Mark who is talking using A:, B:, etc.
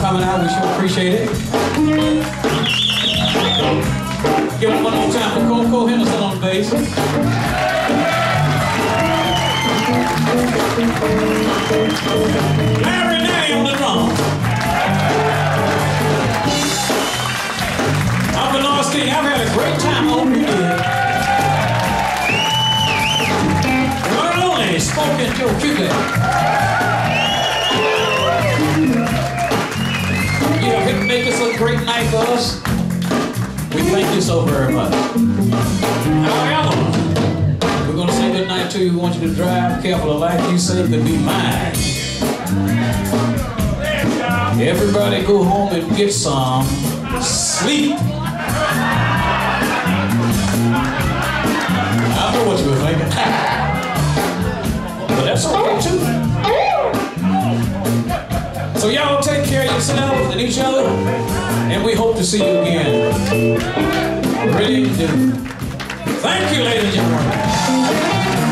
A: coming out. We sure appreciate it. Give it one more time for Coco Henderson on the bass. Larry great night for us. We thank you so very much. However, we're going to say good night to you. We want you to drive careful. The life you save could be mine. Everybody go home and get some sleep. I know what you were thinking. but that's okay too. So y'all take of yourselves and each other, and we hope to see you again. Really do. Thank you, ladies and gentlemen.